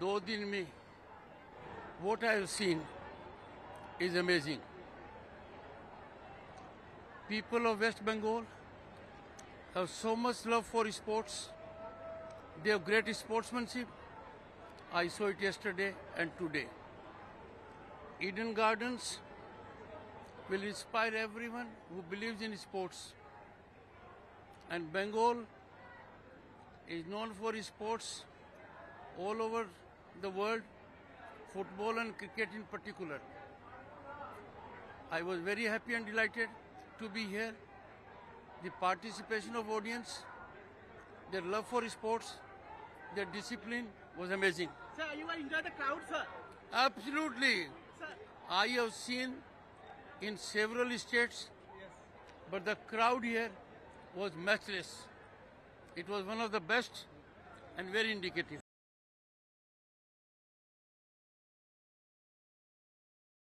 दो दिन में what I have seen is amazing. People of West Bengal have so much love for sports. They have great sportsmanship. I saw it yesterday and today. Eden Gardens will inspire everyone who believes in sports. And Bengal is known for sports all over the world, football and cricket in particular. I was very happy and delighted to be here. The participation of audience, their love for sports, their discipline was amazing. Sir, you enjoy the crowd, sir. Absolutely. Sir. I have seen in several states, but the crowd here was matchless. It was one of the best and very indicative.